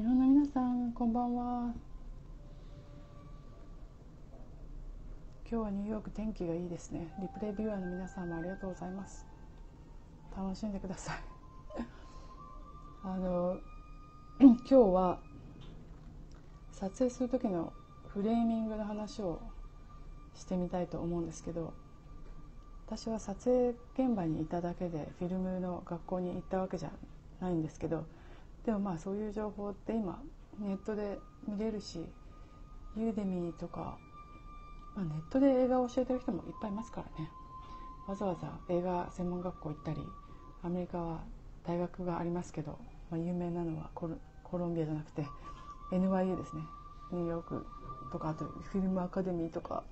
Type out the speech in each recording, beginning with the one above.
日本の皆さんこんばんは。今日はニューヨーク天気がいいですね。リプレイビューアーの皆さんもありがとうございます。楽しんでください。あの 今日は撮影する時のフレーミングの話をしてみたいと思うんですけど私は撮影現場にいただけでフィルムの学校に行ったわけじゃないんですけどでもまあそういう情報って今ネットで見れるしユーデミーとか、まあ、ネットで映画を教えてる人もいっぱいいますからね。わざわざ映画専門学校行ったりアメリカは大学がありますけど、まあ、有名なのはコロンビアじゃなくて NYU ですね。ニューヨークとかあとフィルムアカデミーとか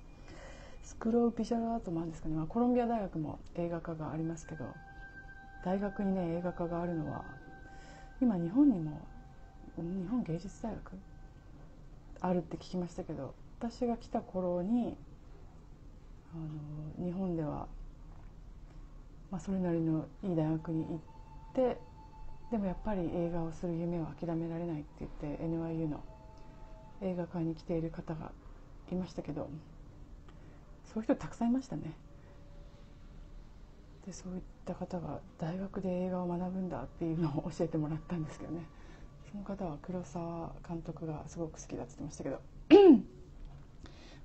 スクロービジュアルアートもあるんですかね、まあ、コロンビア大学も映画科がありますけど大学にね映画科があるのは今日本にも日本芸術大学あるって聞きましたけど私が来た頃にあの日本では、まあ、それなりのいい大学に行ってでもやっぱり映画をする夢は諦められないって言って NYU の映画館に来ている方がいましたけどそういう人たくさんいましたね。でそういった方が大学で映画を学ぶんだっていうのを教えてもらったんですけどね。その方は黒沢監督がすごく好きだって言ってましたけど。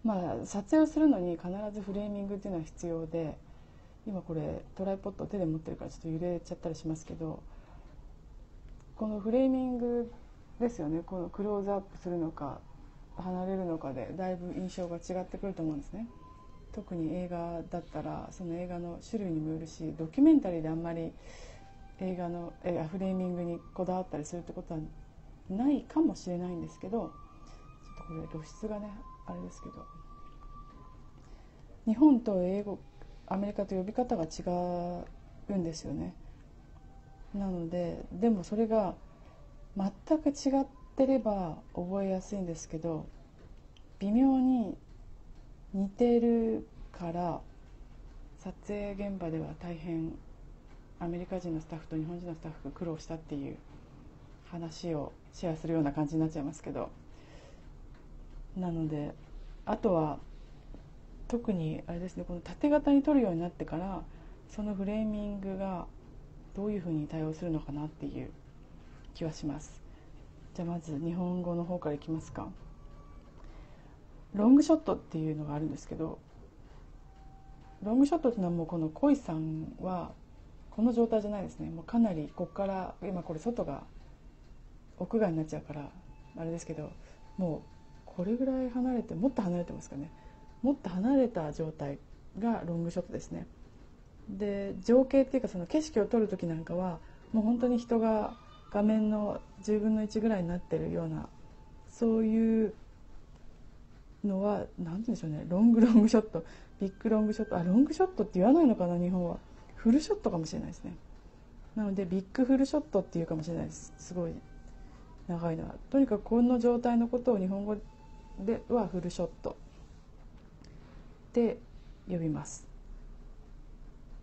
まあ撮影をするのに必ずフレーミングっていうのは必要で今これトライポッド手で持ってるからちょっと揺れちゃったりしますけどこのフレーミングですよね。このクローズアップするのか離れるのかでだいぶ印象が違ってくると思うんですね。特に映画だったらその映画の種類にもよるしドキュメンタリーであんまり映画の映画フレーミングにこだわったりするってことはないかもしれないんですけどちょっとこれ露出がねあれですけど。日本と英語アメリカと呼び方が違うんですよね。なのででもそれが全く違ってれば覚えやすいんですけど微妙に似てるから撮影現場では大変アメリカ人のスタッフと日本人のスタッフが苦労したっていう話をシェアするような感じになっちゃいますけど。なのであとは特にあれですねこの縦型に撮るようになってからそのフレーミングがどういうふうに対応するのかなっていう気はします。じゃあまず日本語の方からいきますか。ロングショットっていうのがあるんですけどロングショットっていうのはもうこの恋さんはこの状態じゃないですね。もうかなりここから今これ外が屋外になっちゃうからあれですけどもうこれぐらい離れてもっと離れてますかね。もっと離れた状態がロングショットですね。で情景っていうかその景色を撮る時なんかはもう本当に人が画面の10分の1ぐらいになってるようなそういうのは何て言うんでしょうね。ロングロングショット。ビッグロングショット。あロングショットって言わないのかな日本は。フルショットかもしれないですね。なのでビッグフルショットっていうかもしれないです。すごい長いのは。とにかくこの状態のことを日本語ではフルショット。で呼びます。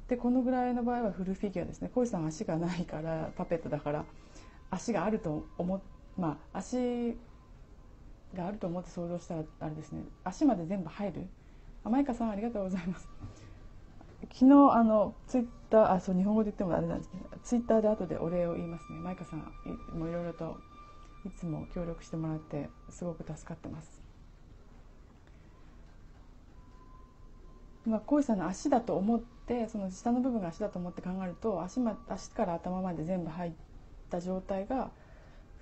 でこのぐらいの場合はフルフィギュアですね。小石さん足がないからパペットだから足があると思まあ足があると思って想像したらあれですね。足まで全部入る？あマイカさんありがとうございます。昨日あのツイッターあそう日本語で言ってもあれなんですけどツイッターで後でお礼を言いますね。マイカさんもいろいろといつも協力してもらってすごく助かってます。まあ、小石さんの足だと思ってその下の部分が足だと思って考えると足,、ま、足から頭まで全部入った状態が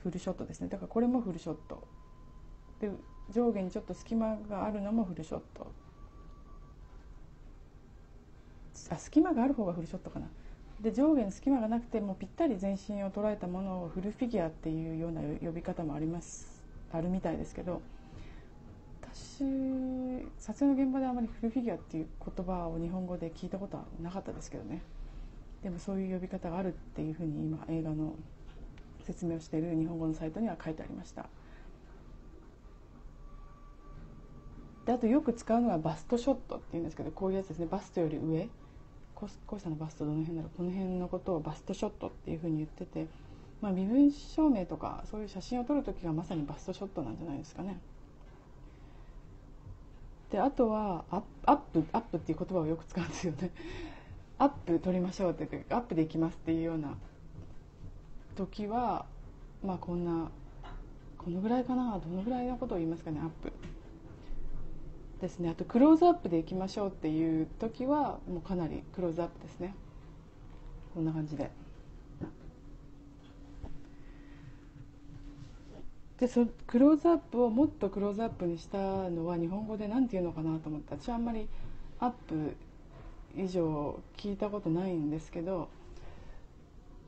フルショットですね。だからこれもフルショット。で上下にちょっと隙間があるのもフルショット。あ隙間がある方がフルショットかな。で上下に隙間がなくてもぴったり全身を捉えたものをフルフィギュアっていうような呼び方もあります。あるみたいですけど。私撮影の現場であまりフルフィギュアっていう言葉を日本語で聞いたことはなかったですけどね。でもそういう呼び方があるっていうふうに今映画の説明をしている日本語のサイトには書いてありました。であとよく使うのはバストショットっていうんですけどこういうやつですね。バストより上。コイさんのバストどの辺だろう。この辺のことをバストショットっていうふうに言ってて。まあ、身分証明とかそういう写真を撮る時がまさにバストショットなんじゃないですかね。であとはアップアップっていう言葉をよく使うんですよね。アップ撮りましょうってアップでいきますっていうような時はまあこんなこのぐらいかなどのぐらいのことを言いますかねアップ。ですね。あとクローズアップでいきましょうっていう時はもうかなりクローズアップですね。こんな感じで。でそクローズアップをもっとクローズアップにしたのは日本語で何て言うのかなと思って私はあんまりアップ以上聞いたことないんですけど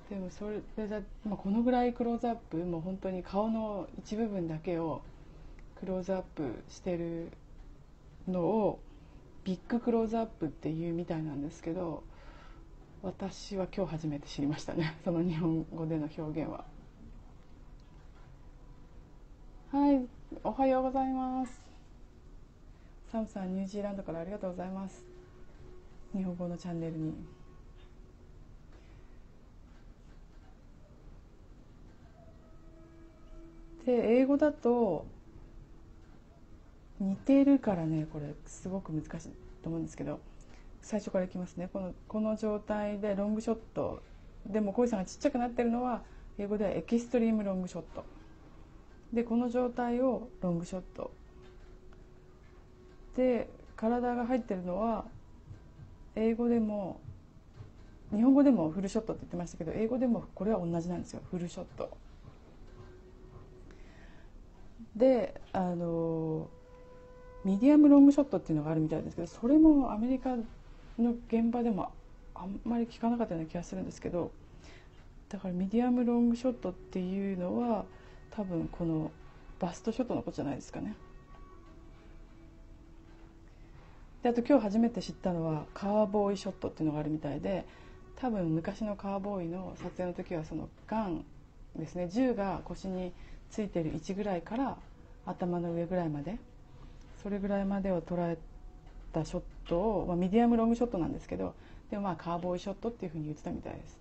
でもそれだ、まあ、このぐらいクローズアップもう本当に顔の一部分だけをクローズアップしてるのをビッグクローズアップっていうみたいなんですけど私は今日初めて知りましたね。その日本語での表現は。はいおはようございます。サムさんニュージーランドからありがとうございます。日本語のチャンネルに。で英語だと似てるからねこれすごく難しいと思うんですけど最初からいきますね。このこの状態でロングショット。でも小石さんがちっちゃくなってるのは英語ではエキストリームロングショット。でこの状態をロングショット。で体が入ってるのは英語でも日本語でもフルショットって言ってましたけど英語でもこれは同じなんですよ。フルショット。であのミディアムロングショットっていうのがあるみたいですけどそれもアメリカの現場でもあんまり聞かなかったような気がするんですけどだからミディアムロングショットっていうのは多分このバストショットのことじゃないですかね。であと今日初めて知ったのはカーボーイショットっていうのがあるみたいで多分昔のカーボーイの撮影の時はそのガンですね銃が腰についてる位置ぐらいから頭の上ぐらいまでそれぐらいまでを捉えたショットを、まあ、ミディアムロングショットなんですけどでもまあカーボーイショットっていうふうに言ってたみたいです。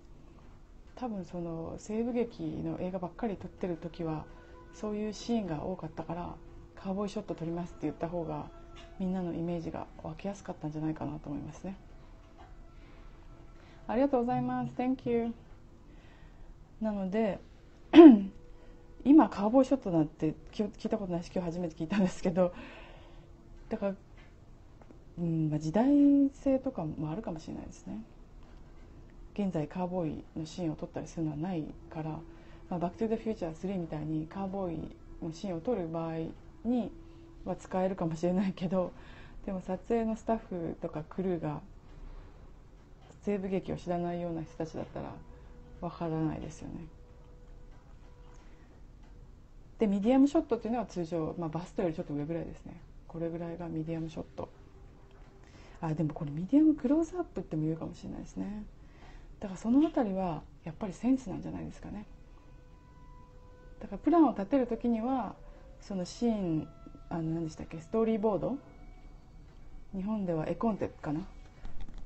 多分その西部劇の映画ばっかり撮ってる時はそういうシーンが多かったからカーボーイショット撮りますって言った方がみんなのイメージが湧きやすかったんじゃないかなと思いますね。ありがとうございます。Thank you なので 今カーボーイショットなんて聞いたことないし今日初めて聞いたんですけどだから、うんまあ、時代性とかもあるかもしれないですね現在カーボーイのシーンを撮ったりするのはないから「まあ、バック・トゥ・ザ・フューチャー3」みたいにカーボーイのシーンを撮る場合には使えるかもしれないけど でも撮影のスタッフとかクルーが西部劇を知らないような人たちだったらわからないですよね。でミディアムショットっていうのは通常、まあ、バストよりちょっと上ぐらいですねこれぐらいがミディアムショット。あでもこれミディアムクローズアップっても言うかもしれないですね。だからその辺りはやっぱりセンスなんじゃないですかね。だからプランを立てる時にはそのシーンあの何でしたっけストーリーボード？日本では絵コンテかな？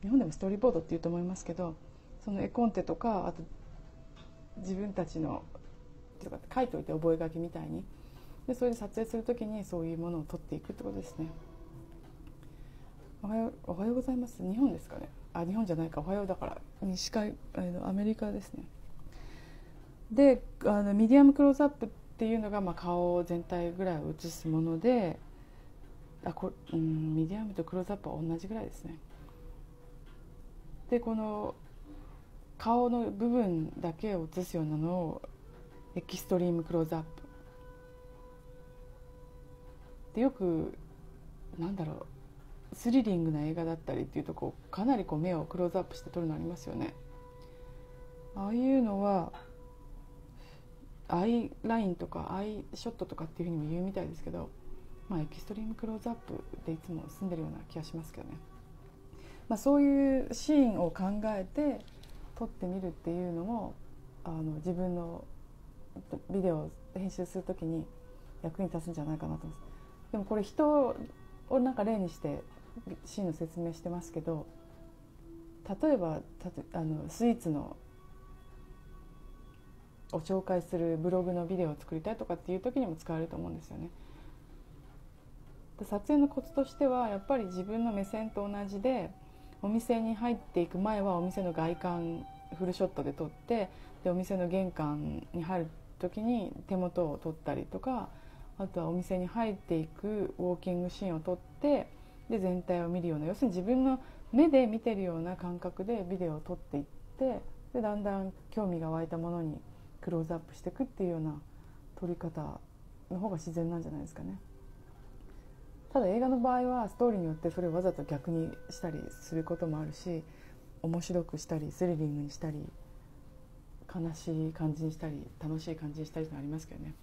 日本でもストーリーボードっていうと思いますけどその絵コンテとかあと自分たちの書いておいて覚書みたいに。でそれで撮影する時にそういうものを撮っていくってことですね。おはようおはようございます。日本ですかね。あ日本じゃないか。おはようだから。西海アメリカですね。であのミディアムクローズアップっていうのが、まあ、顔全体ぐらいを映すものであこうんミディアムとクローズアップは同じぐらいですね。でこの顔の部分だけを映すようなのをエキストリームクローズアップでよくなんだろうスリリングな映画だったりっていうとこうかなりこう目をクローズアップして撮るのありますよね。ああいうのはアイラインとかアイショットとかっていうふうにも言うみたいですけど、まあ、エキストリームクローズアップでいつも住んでるような気がしますけどね、まあ、そういうシーンを考えて撮ってみるっていうのもあの自分のビデオを編集する時に役に立つんじゃないかなと思います。でもこれ人をなんか例にしてシーンの説明してますけど例えばたあのスイーツのを紹介するブログのビデオを作りたいとかっていう時にも使われると思うんですよね。撮影のコツとしてはやっぱり自分の目線と同じでお店に入っていく前はお店の外観フルショットで撮ってでお店の玄関に入る時に手元を撮ったりとかあとはお店に入っていくウォーキングシーンを撮ってで全体を見るような要するに自分の目で見てるような感覚でビデオを撮っていってでだんだん興味が湧いたものにクローズアップしていくっていうような撮り方の方が自然なんじゃないですかね。ただ映画の場合はストーリーによってそれをわざと逆にしたりすることもあるし面白くしたりスリリングにしたり悲しい感じにしたり楽しい感じにしたりとありますけどね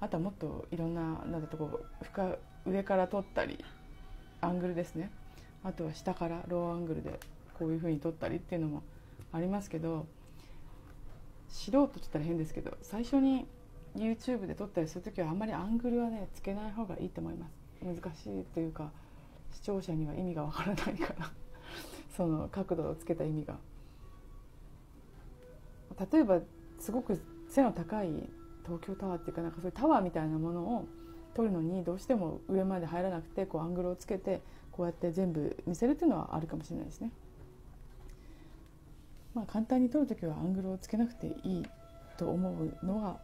あとはもっといろんななんだとこ深上から撮ったりアングルですね。あとは下からローアングルでこういうふうに撮ったりっていうのもありますけど素人って言ったら変ですけど最初に YouTube で撮ったりする時はあんまりアングルはねつけない方がいいと思います。難しいというか視聴者には意味がわからないから その角度をつけた意味が。例えばすごく背の高い東京タワーっていうかなんかそういうタワーみたいなものを撮るのにどうしても上まで入らなくてこうアングルをつけてこうやって全部見せるっていうのはあるかもしれないですね。まあ、簡単に撮る時はアングルをつけなくていいと思うのが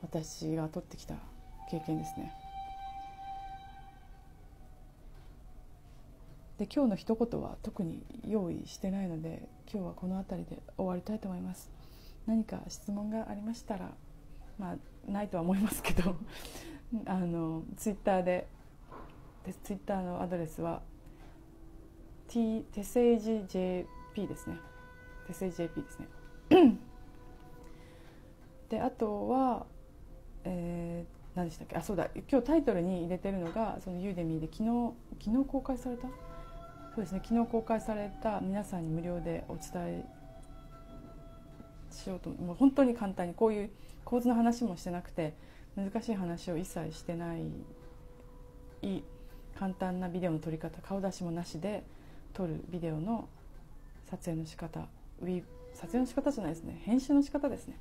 私が撮ってきた経験ですね。で今日の一言は特に用意してないので今日はこの辺りで終わりたいと思います何か質問がありましたらまあないとは思いますけど あのツイッターでツイッターのアドレスは T テセージ JP ですね。テセージ JP ですね。であとはえー、何でしたっけ？あそうだ。今日タイトルに入れてるのがそのユーデミーで昨日昨日公開された？そうですね。昨日公開された皆さんに無料でお伝えしようともう。本当に簡単にこういう構図の話もしてなくて難しい話を一切してない簡単なビデオの撮り方顔出しもなしで撮るビデオの撮影の仕方ウィ撮影の仕方じゃないですね。編集の仕方ですね。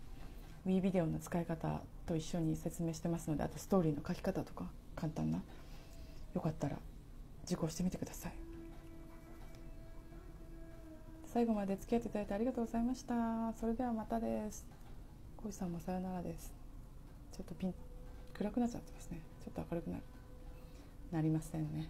Wii ビデオの使い方と一緒に説明してますのであとストーリーの書き方とか簡単な。よかったら受講してみてください。最後まで付き合っていただいてありがとうございました。それではまたです。コウさんもさよならです。ちょっとピン暗くなっちゃってますね。ちょっと明るくなるなりませんね。